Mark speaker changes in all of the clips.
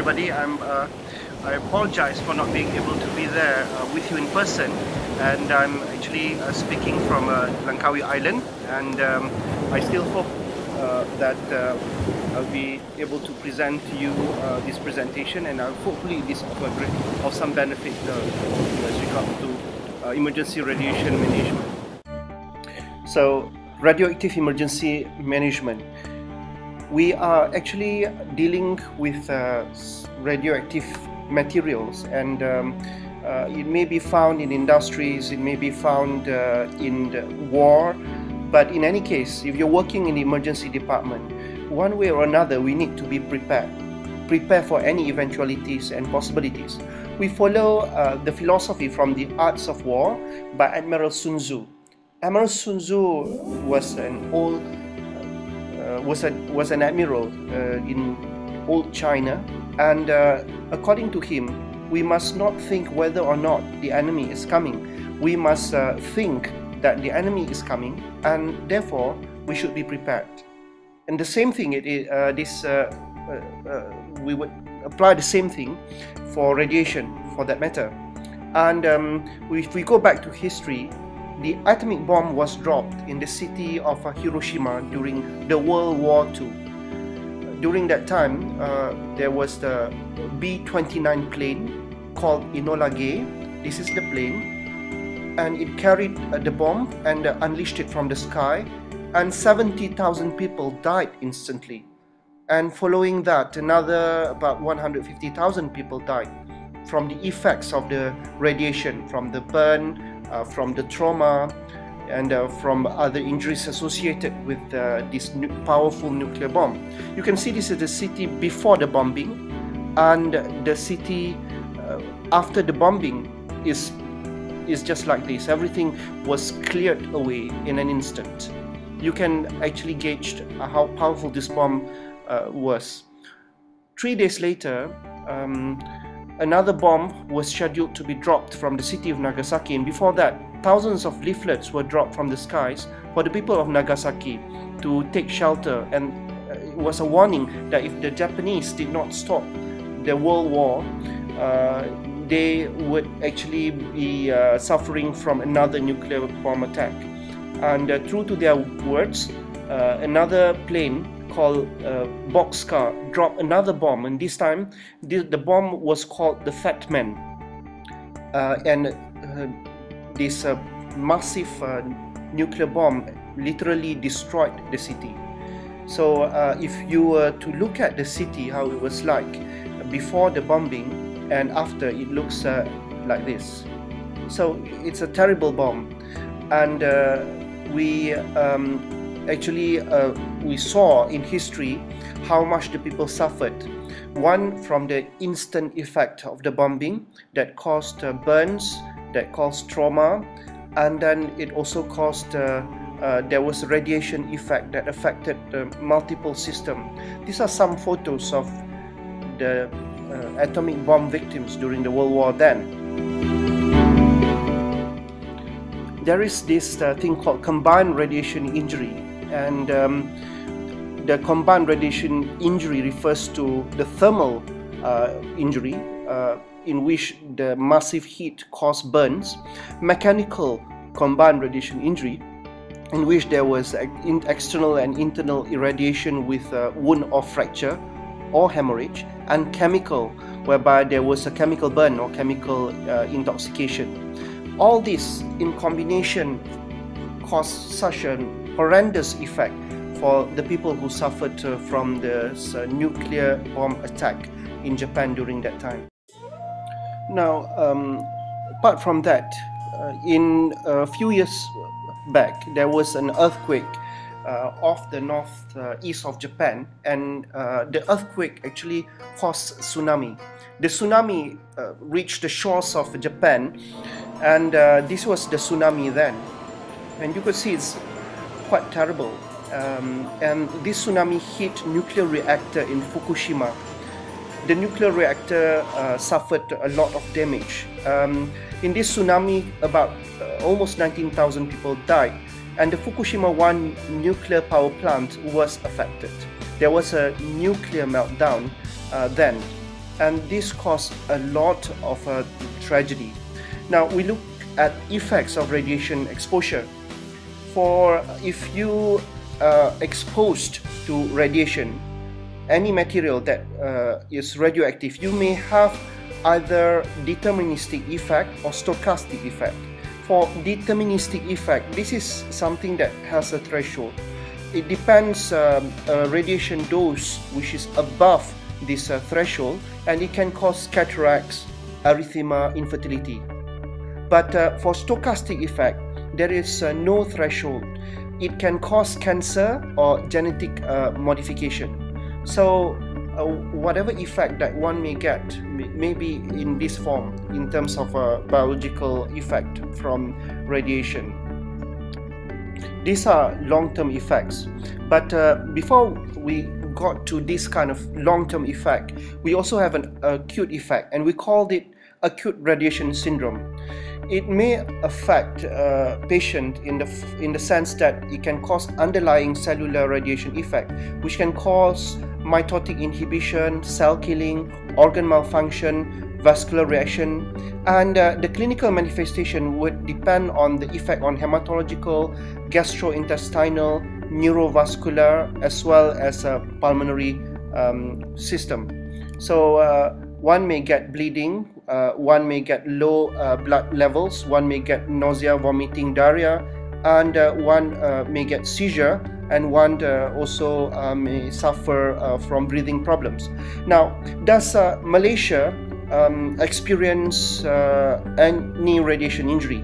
Speaker 1: everybody. I'm, uh, I apologize for not being able to be there uh, with you in person and I'm actually uh, speaking from uh, Langkawi Island and um, I still hope uh, that uh, I'll be able to present to you this presentation and hopefully this of, a great, of some benefit as regards to emergency radiation management. So radioactive emergency management we are actually dealing with uh, radioactive materials and um, uh, it may be found in industries, it may be found uh, in war, but in any case, if you're working in the emergency department, one way or another, we need to be prepared. Prepare for any eventualities and possibilities. We follow uh, the philosophy from the Arts of War by Admiral Sun Tzu. Admiral Sun Tzu was an old was a was an admiral uh, in old China, and uh, according to him, we must not think whether or not the enemy is coming. We must think that the enemy is coming, and therefore we should be prepared. And the same thing, it is this we would apply the same thing for radiation, for that matter. And um, if we go back to history, the atomic bomb was dropped in the city of Hiroshima during the World War II. During that time, uh, there was the B-29 plane called Enola Gay. This is the plane, and it carried uh, the bomb and uh, unleashed it from the sky, and 70,000 people died instantly. And following that, another about 150,000 people died from the effects of the radiation, from the burn, from the trauma and uh, from other injuries associated with uh, this nu powerful nuclear bomb. You can see this is the city before the bombing and the city after the bombing is is just like this. Everything was cleared away in an instant. You can actually gauge how powerful this bomb uh, was. Three days later, um, another bomb was scheduled to be dropped from the city of Nagasaki and before that thousands of leaflets were dropped from the skies for the people of Nagasaki to take shelter. And uh, it was a warning that if the Japanese did not stop the world war uh, they would actually be uh, suffering from another nuclear bomb attack. And uh, true to their words uh, another plane called uh, Bockscar dropped another bomb, and this time the, the bomb was called the Fat Man. Uh, and uh, this uh, massive uh, nuclear bomb literally destroyed the city. So, if you were to look at the city, how it was like before the bombing and after, it looks like this. So, it's a terrible bomb, and we um, actually uh, we saw in history how much the people suffered. One from the instant effect of the bombing that caused uh, burns, that caused trauma, and then it also caused uh, uh there was a radiation effect that affected multiple system. These are some photos of the uh, atomic bomb victims during the World War then there is this uh, thing called combined radiation injury and um, the combined radiation injury refers to the thermal uh, injury uh, in which the massive heat caused burns, mechanical combined radiation injury in which there was external and internal irradiation with a wound or fracture or hemorrhage, and chemical, whereby there was a chemical burn or chemical uh, intoxication. All this in combination caused such an horrendous effect for the people who suffered uh, from this uh, nuclear bomb attack in Japan during that time. Now, um, apart from that, uh, in a few years back, there was an earthquake uh, off the north east of Japan, and the earthquake actually caused tsunami. The tsunami reached the shores of Japan, and this was the tsunami then. And you could see it's quite terrible. Um, and this tsunami hit nuclear reactor in Fukushima. The nuclear reactor uh, suffered a lot of damage. Um, in this tsunami, about uh, almost 19,000 people died, and the Fukushima 1 nuclear power plant was affected. There was a nuclear meltdown uh, then. and this caused a lot of uh, tragedy. Now we look at effects of radiation exposure. For if you are exposed to radiation, any material that uh, is radioactive, you may have either deterministic effect or stochastic effect. For deterministic effect, this is something that has a threshold. It depends um, radiation dose which is above this uh, threshold and it can cause cataracts, erythema, infertility. But uh, for stochastic effect, there is uh, no threshold. It can cause cancer or genetic uh, modification. So uh, whatever effect that one may get may be in this form in terms of a biological effect from radiation. These are long-term effects. But uh, before we got to this kind of long-term effect, we also have an acute effect and we called it acute radiation syndrome it may affect a patient in the in the sense that it can cause underlying cellular radiation effect which can cause mitotic inhibition cell killing organ malfunction vascular reaction. And uh, the clinical manifestation would depend on the effect on hematological gastrointestinal neurovascular as well as a pulmonary um, system. So uh, one may get bleeding uh, one may get low uh, blood levels, one may get nausea, vomiting, diarrhea, and uh, one uh, may get seizure, and one uh, also uh, may suffer from breathing problems. Now, does Malaysia um, experience any radiation injury?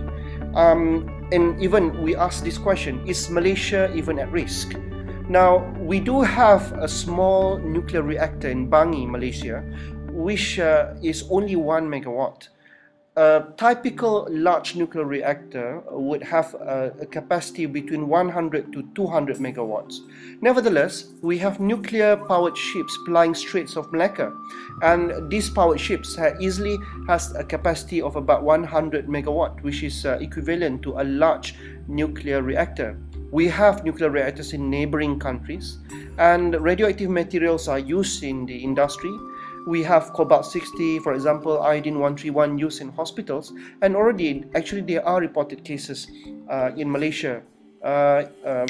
Speaker 1: Um, and even we ask this question: Is Malaysia even at risk? Now, we do have a small nuclear reactor in Bangi, Malaysia, which uh, is only 1 megawatt. A typical large nuclear reactor would have a, capacity between 100 to 200 megawatts. Nevertheless, we have nuclear powered ships plying Straits of Malacca, and these powered ships easily has a capacity of about 100 megawatt, which is uh, equivalent to a large nuclear reactor. We have nuclear reactors in neighboring countries, and radioactive materials are used in the industry we have cobalt 60 for example iodine 131 used in hospitals and already actually there are reported cases uh, in Malaysia. Uh, uh,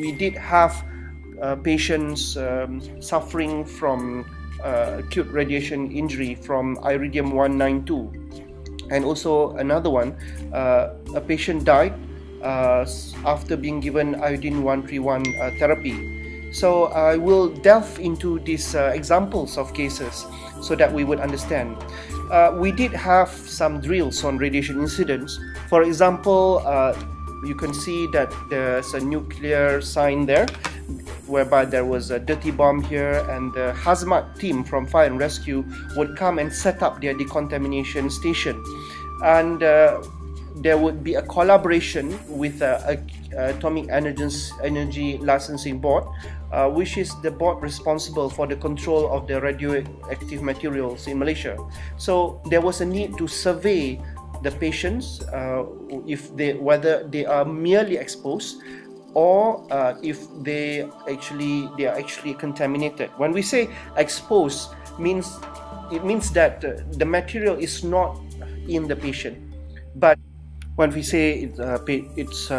Speaker 1: we did have uh, patients um, suffering from uh, acute radiation injury from iridium 192 and also another one a patient died after being given iodine 131 therapy so I will delve into these uh, examples of cases so that we would understand. Uh, we did have some drills on radiation incidents. For example, uh, you can see that there's a nuclear sign there whereby there was a dirty bomb here and the hazmat team from fire and rescue would come and set up their decontamination station and uh, there would be a collaboration with uh, Atomic Energy, Energy Licensing Board uh, which is the board responsible for the control of the radioactive materials in Malaysia. So there was a need to survey the patients uh, if they whether they are merely exposed or uh, if they actually they are actually contaminated. When we say exposed means it means that uh, the material is not in the patient, but when we say it, uh, it's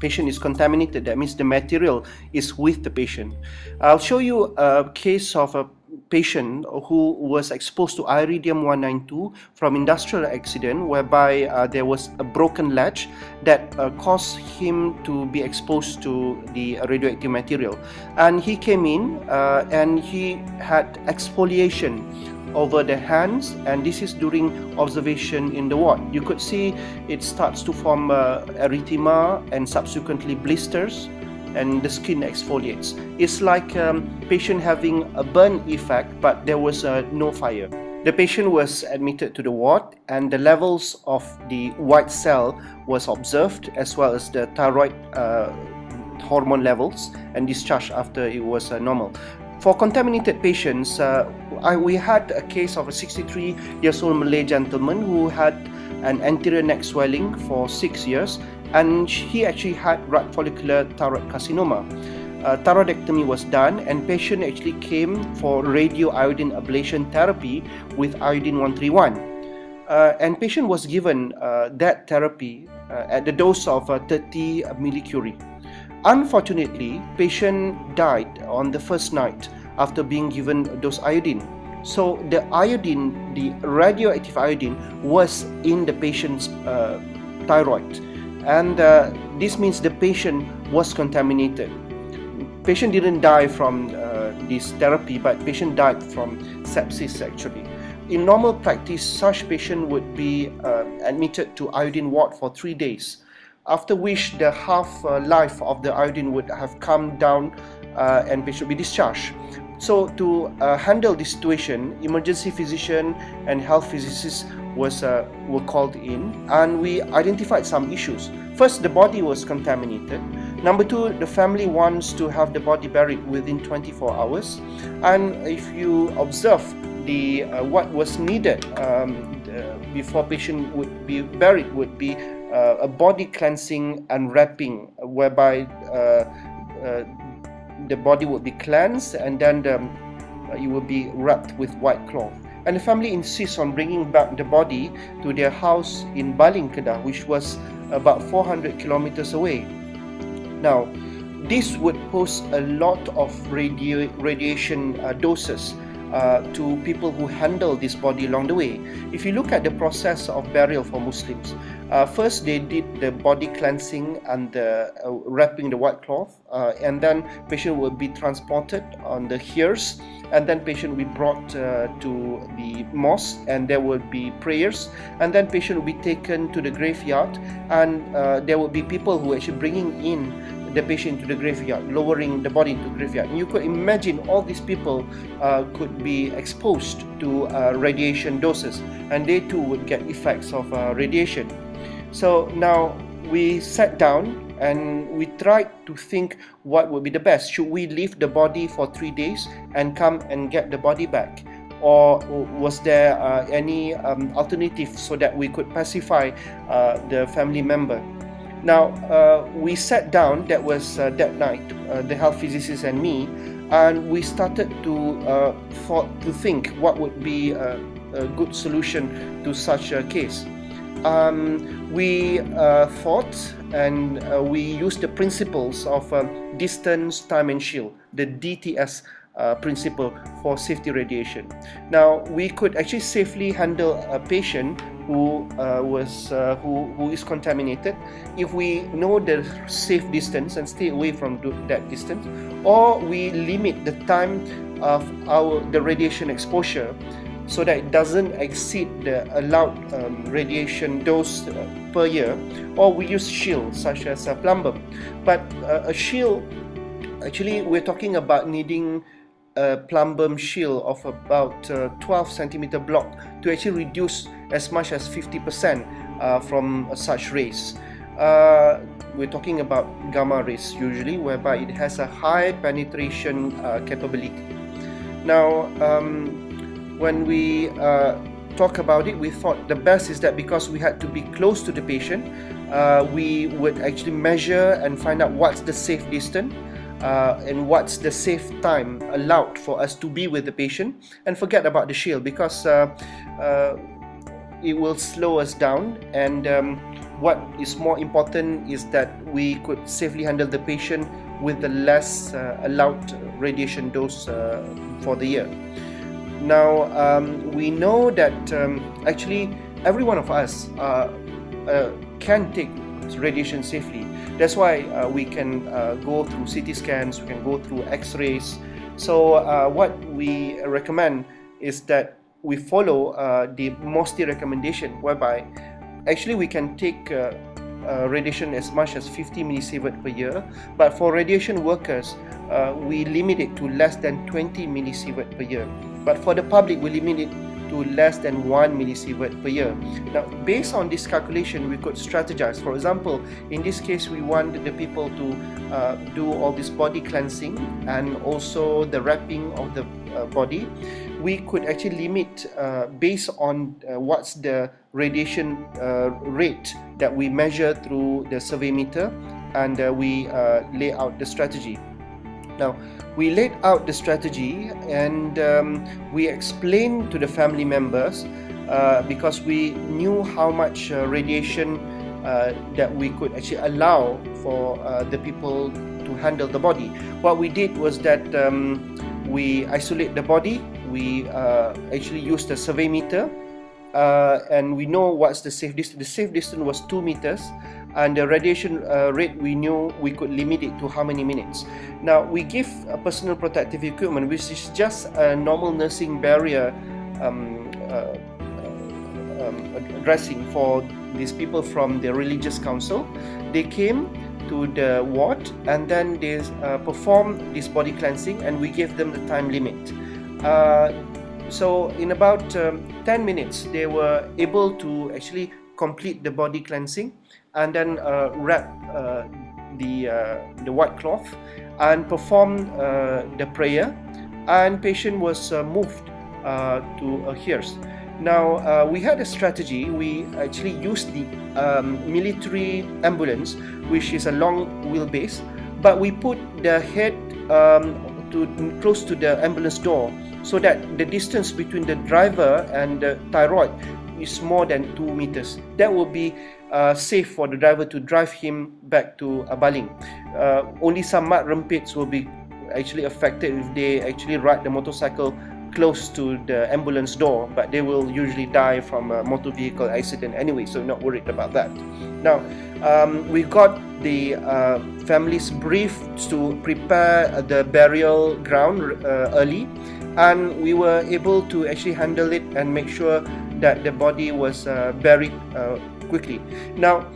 Speaker 1: patient is contaminated, that means the material is with the patient. I'll show you a case of a patient who was exposed to iridium 192 from industrial accident whereby uh, there was a broken latch that uh, caused him to be exposed to the radioactive material and he came in uh, and he had exfoliation over the hands and this is during observation in the ward. You could see it starts to form uh, erythema and subsequently blisters and the skin exfoliates. It's like um, patient having a burn effect but there was uh, no fire. The patient was admitted to the ward and the levels of the white cell was observed as well as the thyroid uh, hormone levels and discharge after it was uh, normal. For contaminated patients, uh, I, we had a case of a 63 years old Malay gentleman who had an anterior neck swelling for six years and he actually had right follicular thyroid carcinoma. uh, thyroidectomy was done and patient actually came for radio iodine ablation therapy with iodine 131 uh, and patient was given uh, that therapy uh, at the dose of uh, 30 millicurie unfortunately patient died on the first night after being given dose iodine. So the iodine the radioactive iodine was in the patient's uh, thyroid. And this means the patient was contaminated. Patient didn't die from uh, this therapy but patient died from sepsis actually. In normal practice such patient would be uh, admitted to iodine ward for three days after which the half uh, life of the iodine would have come down uh, and patient be discharged. So to uh, handle this situation emergency physician and health physicists was uh, were called in and we identified some issues. First the body was contaminated. Number two, the family wants to have the body buried within 24 hours. And if you observe the uh, what was needed um, before patient would be buried would be uh, a body cleansing and wrapping, whereby uh, uh the body would be cleansed and then the, it will be wrapped with white cloth. And the family insists on bringing back the body to their house in Baling, Kedah, which was about 400 kilometers away. Now, this would pose a lot of radi radiation uh, doses uh, to people who handle this body along the way. If you look at the process of burial for Muslims, uh, first they did the body cleansing and the uh, wrapping the white cloth, uh, and then patient will be transported on the hearse, and then patient will be brought uh, to the mosque, and there will be prayers, and then patient will be taken to the graveyard, and there will be people who are actually bringing in the patient to the graveyard, lowering the body into the graveyard. And you could imagine all these people uh, could be exposed to uh, radiation doses, and they too would get effects of uh, radiation. So now we sat down and we tried to think what would be the best. Should we leave the body for three days and come and get the body back? Or was there uh, any um, alternative so that we could pacify uh, the family member? Now, uh, we sat down, that was uh, that night, uh, the health physicist and me, and we started to, uh, thought, to think what would be a, a good solution to such a case. Um, we uh, thought and uh, we used the principles of distance, time, and shield, the DTS uh, principle for safety radiation. Now, we could actually safely handle a patient who uh, was uh, who, who is contaminated if we know the safe distance and stay away from that distance or we limit the time of our the radiation exposure so that it doesn't exceed the allowed um, radiation dose uh, per year or we use shields such as a plumbum but uh, a shield actually we're talking about needing a plumbum shield of about uh, 12 centimeter block to actually reduce as much as 50% uh, from such rays. Uh, we're talking about gamma rays usually, whereby it has a high penetration uh, capability. Now, um, when we uh, talk about it, we thought the best is that because we had to be close to the patient, uh, we would actually measure and find out what's the safe distance uh, and what's the safe time allowed for us to be with the patient and forget about the shield because uh, uh, it will slow us down and um, what is more important is that we could safely handle the patient with the less uh, allowed radiation dose for the year. Now um, we know that um, actually every one of us uh, can take radiation safely that's why uh, we can uh, go through CT scans, we can go through X-rays. So uh, what we recommend is that we follow uh, the MOSTI recommendation, whereby actually we can take uh, uh, radiation as much as 50 millisievert per year, but for radiation workers, we limit it to less than 20 millisievert per year. But for the public, we limit it to less than 1 millisievert per year. Now, based on this calculation, we could strategize. For example, in this case, we want the people to uh, do all this body cleansing and also the wrapping of the uh, body. We could actually limit uh, based on uh, what's the radiation uh, rate that we measure through the survey meter and uh, we lay out the strategy. Now, we laid out the strategy and um, we explained to the family members uh, because we knew how much uh, radiation uh, that we could actually allow for uh, the people to handle the body. What we did was that um, we isolate the body, we uh, actually used a survey meter, uh, and we know what's the safe distance. The safe distance was 2 meters and the radiation uh, rate we knew we could limit it to how many minutes. Now we give a personal protective equipment which is just a normal nursing barrier um, uh, uh um, dressing for these people from the religious council. They came to the ward and then they uh, performed this body cleansing and we gave them the time limit. Uh, so in about um, 10 minutes they were able to actually complete the body cleansing and then uh, wrap uh, the uh, the white cloth and perform uh, the prayer and patient was uh, moved uh, to a hearse. Now we had a strategy. We actually used the um, military ambulance which is a long wheelbase but we put the head um, to close to the ambulance door so that the distance between the driver and the thyroid is more than 2 meters. That will be uh, safe for the driver to drive him back to Abaling. Uh, only some Mat Rempits will be actually affected if they actually ride the motorcycle close to the ambulance door, but they will usually die from a motor vehicle accident anyway, so not worried about that. Now, um, we got the uh, families briefed to prepare the burial ground uh, early, and we were able to actually handle it and make sure that the body was uh, buried uh, quickly. Now,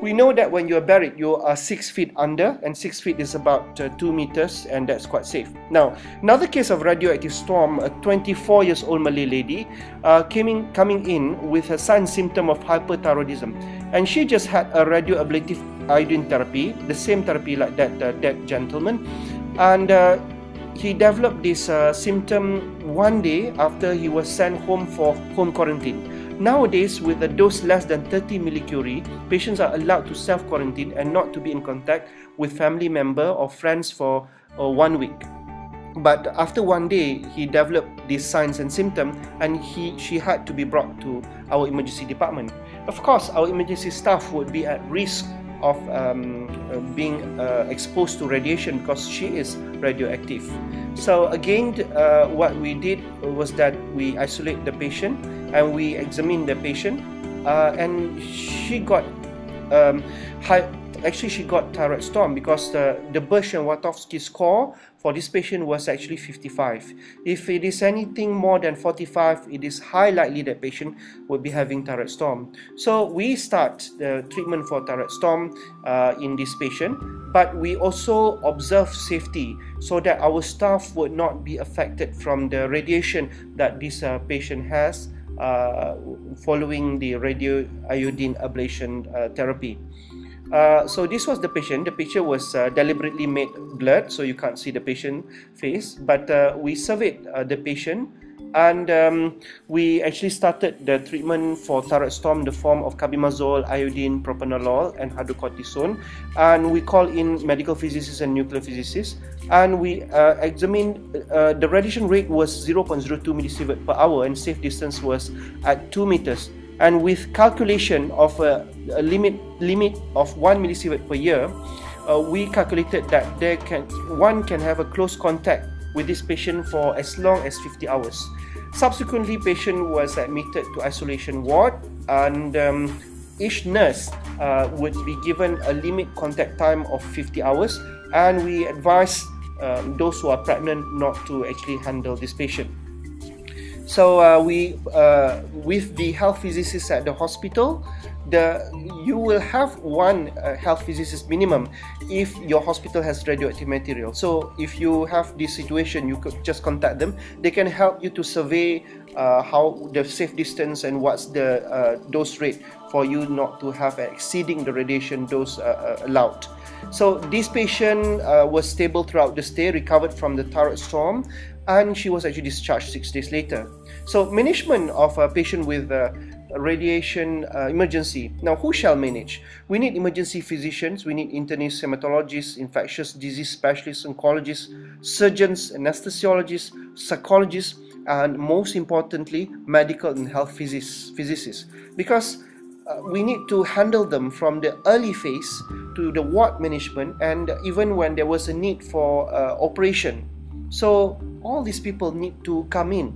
Speaker 1: we know that when you are buried, you are six feet under, and six feet is about uh, two meters, and that's quite safe. Now, another case of radioactive storm: a 24 years old Malay lady uh, came in, coming in with a sign symptom of hyperthyroidism, and she just had a radioablative iodine therapy, the same therapy like that uh, that gentleman, and uh, he developed this uh, symptom one day after he was sent home for home quarantine. Nowadays, with a dose less than 30 millicurie, patients are allowed to self-quarantine and not to be in contact with family member or friends for uh, one week. But after one day, he developed these signs and symptoms, and he she had to be brought to our emergency department. Of course, our emergency staff would be at risk of um, uh, being uh, exposed to radiation because she is radioactive. So again, uh, what we did was that we isolate the patient and we examine the patient, uh, and she got um, high, actually she got thyroid storm because the, the Bush and Watowski score for this patient was actually 55. If it is anything more than 45, it is high likely that patient will be having thyroid storm. So we start the treatment for thyroid storm uh, in this patient, but we also observe safety so that our staff would not be affected from the radiation that this uh, patient has uh, following the radio iodine ablation uh, therapy. Uh, so this was the patient. The picture was uh, deliberately made blurred, so you can't see the patient face. But uh, we surveyed uh, the patient, and um, we actually started the treatment for thyroid storm, the form of carbimazole, iodine, propranolol, and hydrocortisone. And we call in medical physicists and nuclear physicists, and we uh, examined the radiation rate was 0.02 millisievert per hour, and safe distance was at 2 meters and with calculation of a, a limit limit of 1 millisievert per year uh, we calculated that there can one can have a close contact with this patient for as long as 50 hours. Subsequently patient was admitted to isolation ward and um, each nurse uh, would be given a limit contact time of 50 hours. And we advise um, those who are pregnant not to actually handle this patient so uh, we, uh, with the health physicists at the hospital, the you will have one uh, health physicist minimum if your hospital has radioactive material. So if you have this situation, you could just contact them. They can help you to survey uh, how the safe distance and what's the uh, dose rate for you not to have exceeding the radiation dose uh, allowed. So this patient was stable throughout the stay, recovered from the thyroid storm and she was actually discharged six days later. So management of a patient with uh, radiation uh, emergency. Now, who shall manage? We need emergency physicians, we need internists, hematologists, infectious disease specialists, oncologists, surgeons, anesthesiologists, psychologists, and most importantly, medical and health physicists. Because uh, we need to handle them from the early phase to the ward management and even when there was a need for uh, operation. So all these people need to come in.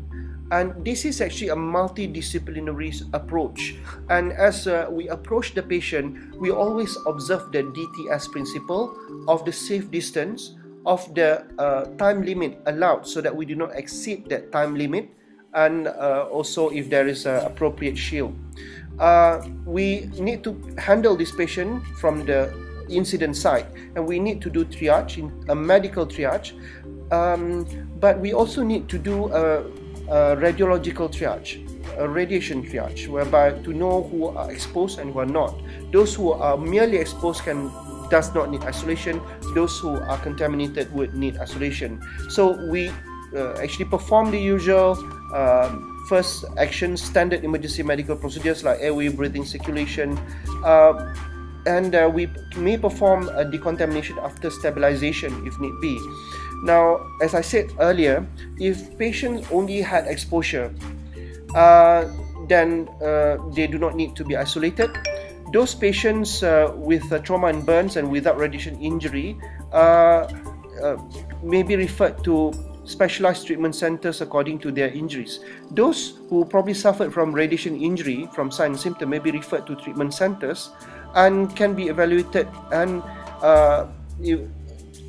Speaker 1: And this is actually a multidisciplinary approach. And as uh, we approach the patient we always observe the DTS principle of the safe distance of the uh, time limit allowed so that we do not exceed that time limit and uh, also if there is an appropriate shield uh, we need to handle this patient from the incident site and we need to do triage in a medical triage um, but we also need to do a a radiological triage, a radiation triage, whereby to know who are exposed and who are not. Those who are merely exposed can does not need isolation. Those who are contaminated would need isolation. So we actually perform the usual um, first action standard emergency medical procedures like airway, breathing, circulation. Uh, and uh, we may perform a decontamination after stabilization if need be. Now, as I said earlier, if patients only had exposure, uh, then uh, they do not need to be isolated. Those patients uh, with trauma and burns and without radiation injury uh, uh, may be referred to specialized treatment centers according to their injuries. Those who probably suffered from radiation injury from sign symptom may be referred to treatment centers and can be evaluated and uh,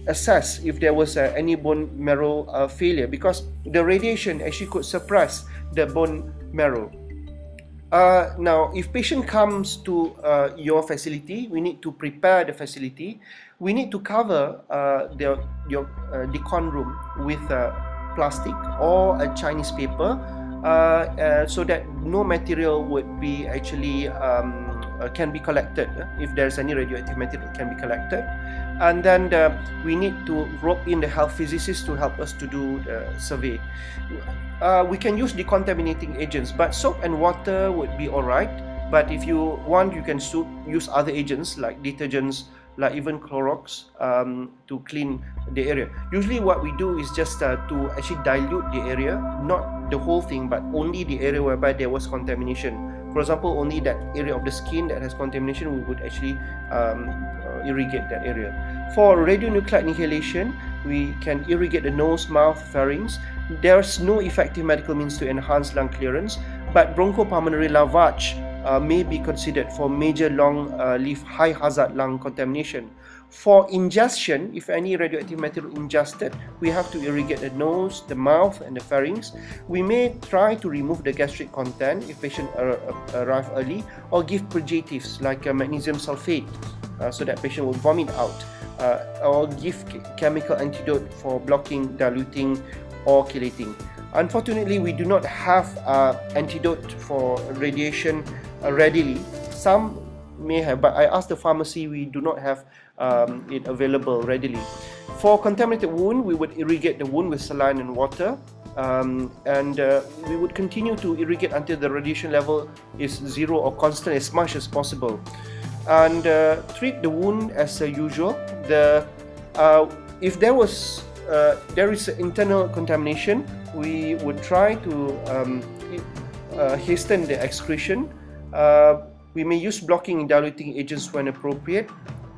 Speaker 1: assess if there was uh, any bone marrow uh, failure because the radiation actually could suppress the bone marrow. Uh, now, if patient comes to uh, your facility, we need to prepare the facility. We need to cover uh, the, your uh, decon room with plastic or a Chinese paper so that no material would be actually um, can be collected if there's any radioactive material can be collected and then the, we need to rope in the health physicists to help us to do the survey. Uh, we can use decontaminating agents, but soap and water would be alright. But if you want, you can use other agents like detergents, like even Clorox um, to clean the area. Usually, what we do is just uh, to actually dilute the area, not the whole thing, but only the area whereby there was contamination. For example, only that area of the skin that has contamination, we would actually um, irrigate that area. For radionuclide inhalation, we can irrigate the nose, mouth, pharynx. There's no effective medical means to enhance lung clearance, but bronchopulmonary lavage uh, may be considered for major long-lived uh, high-hazard lung contamination. For ingestion, if any radioactive material ingested, we have to irrigate the nose, the mouth, and the pharynx. We may try to remove the gastric content if patient arrive early, or give purgatives like uh, magnesium sulfate uh, so that patient will vomit out uh, or give chemical antidote for blocking, diluting or chelating. Unfortunately, we do not have uh, antidote for radiation uh, readily. Some may have, but I asked the pharmacy, we do not have um, it available readily. For contaminated wound, we would irrigate the wound with saline and water. Um, and uh, we would continue to irrigate until the radiation level is zero or constant as much as possible and uh, treat the wound as uh, usual. The uh, if there was uh, there is internal contamination, we would try to um, uh, hasten the excretion. Uh, we may use blocking and diluting agents when appropriate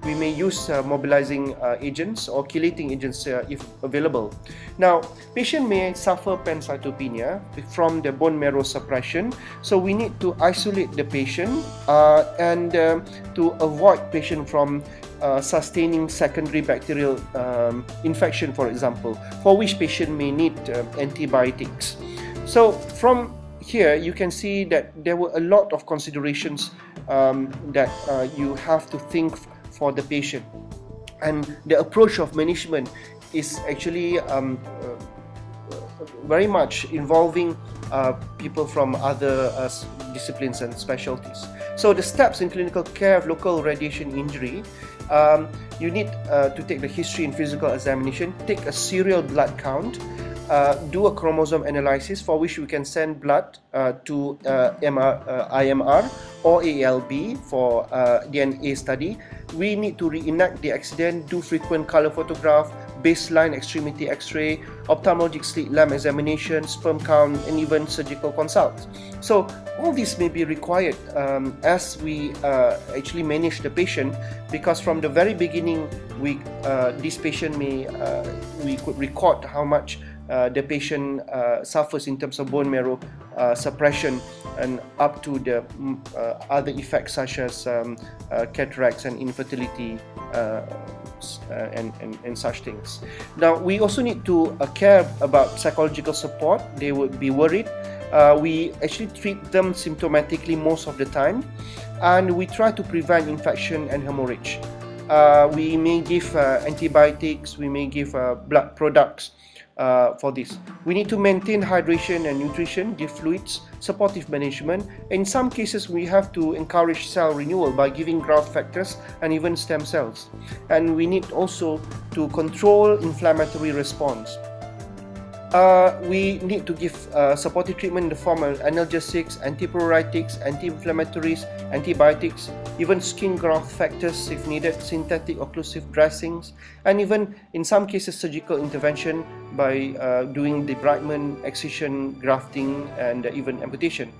Speaker 1: we may use uh, mobilizing uh, agents or chelating agents uh, if available. Now, patient may suffer pancytopenia from the bone marrow suppression, so we need to isolate the patient uh, and um, to avoid patient from uh, sustaining secondary bacterial um, infection, for example, for which patient may need uh, antibiotics. So, from here you can see that there were a lot of considerations um, that you have to think for the patient. And the approach of management is actually um, uh, very much involving uh, people from other uh, disciplines and specialties. So the steps in clinical care of local radiation injury, um, you need uh, to take the history and physical examination, take a serial blood count, uh, do a chromosome analysis for which we can send blood uh, to uh, MR, uh, IMR or ALB for uh, DNA study. We need to reenact the accident, do frequent color photograph, baseline extremity x-ray, ophthalmologic slit lamp examination, sperm count and even surgical consults. So all this may be required um, as we actually manage the patient because from the very beginning we this patient may we could record how much the patient uh, suffers in terms of bone marrow uh, suppression and up to the mm, uh, other effects such as um, uh, cataracts and infertility uh, and, and, and such things. Now, we also need to care about psychological support. They would be worried. we actually treat them symptomatically most of the time and we try to prevent infection and hemorrhage. we may give antibiotics, we may give blood products uh, for this. We need to maintain hydration and nutrition, give fluids, supportive management. In some cases, we have to encourage cell renewal by giving growth factors and even stem cells. And we need also to control inflammatory response. Uh, we need to give uh, supportive treatment in the form of analgesics, antipruritics, anti-inflammatories, antibiotics, even skin growth factors if needed, synthetic occlusive dressings, and even in some cases surgical intervention by uh, doing debridement, excision, grafting, and even amputation.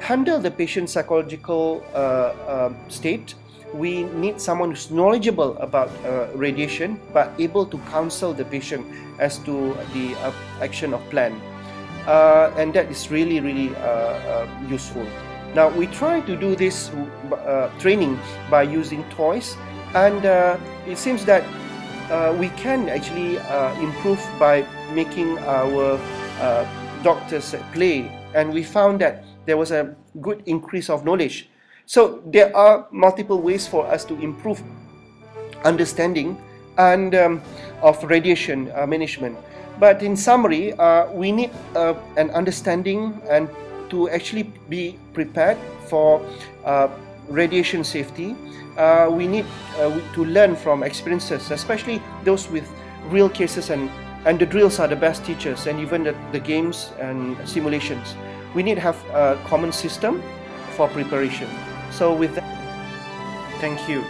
Speaker 1: Handle the patient's psychological uh, uh, state we need someone who's knowledgeable about uh, radiation but able to counsel the patient as to the uh, action of plan. Uh, and that is really really uh, uh, useful. Now we try to do this uh, training by using toys and it seems that we can actually improve by making our doctors play. And we found that there was a good increase of knowledge so there are multiple ways for us to improve understanding and um, of radiation uh, management. But in summary, uh, we need uh, an understanding and to actually be prepared for uh, radiation safety. Uh, we need uh, to learn from experiences, especially those with real cases and and the drills are the best teachers and even the, the games and simulations. We need to have a common system for preparation. So with that, thank you.